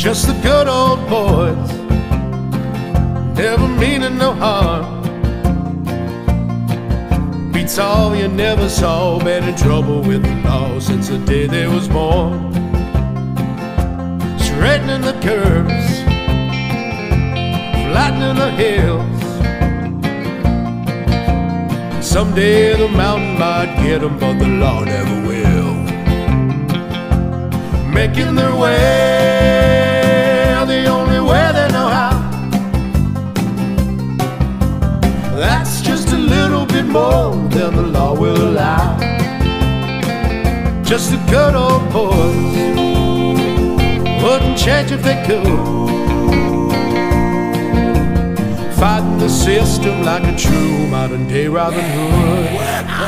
Just the good old boys, never meaning no harm. Beats all you never saw, been in trouble with the law since the day they was born. Straightening the curves, flattening the hills. Someday the mountain might get 'em, but the law never will. Making their way That's just a little bit more than the law will allow. Just a good old boys wouldn't change if they could. Fighting the system like a true modern day Robin Hood.